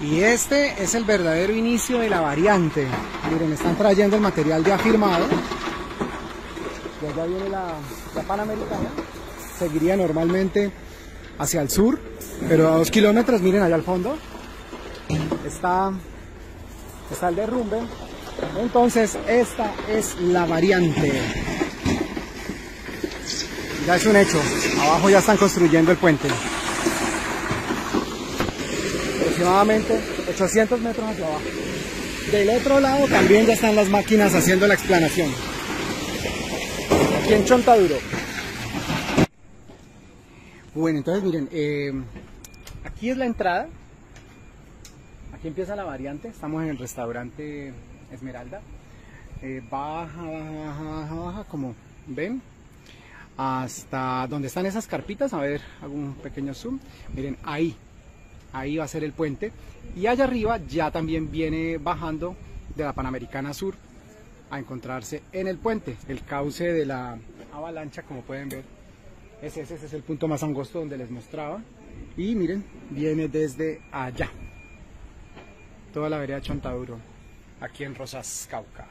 Y este es el verdadero inicio de la variante. Miren, están trayendo el material ya firmado. Y allá viene la, Panamericana. Seguiría normalmente hacia el sur, pero a dos kilómetros, miren allá al fondo. Está, está el derrumbe. Entonces, esta es la variante. Ya es un hecho. Abajo ya están construyendo el puente aproximadamente 800 metros hacia abajo. Del otro lado también ya están las máquinas haciendo la explanación. Aquí en Chontaduro. Bueno, entonces miren, eh, aquí es la entrada. Aquí empieza la variante. Estamos en el restaurante Esmeralda. Eh, baja, baja, baja, baja, como ven. Hasta donde están esas carpitas. A ver, hago un pequeño zoom. Miren, ahí ahí va a ser el puente. Y allá arriba ya también viene bajando de la Panamericana Sur a encontrarse en el puente. El cauce de la avalancha, como pueden ver, es ese, ese es el punto más angosto donde les mostraba. Y miren, viene desde allá. Toda la vereda Chontaduro, aquí en Rosas, Cauca.